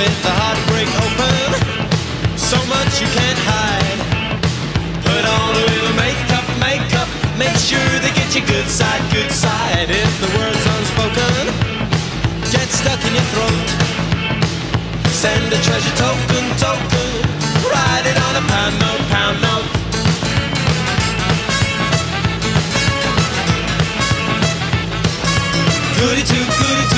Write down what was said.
with the heartbreak open. So much you can't hide. Put on a little makeup, makeup. Make sure they get your good side, good side. If the word's unspoken, get stuck in your throat. Send a treasure token, token. Write it on a pound note, pound note. Goody two, goody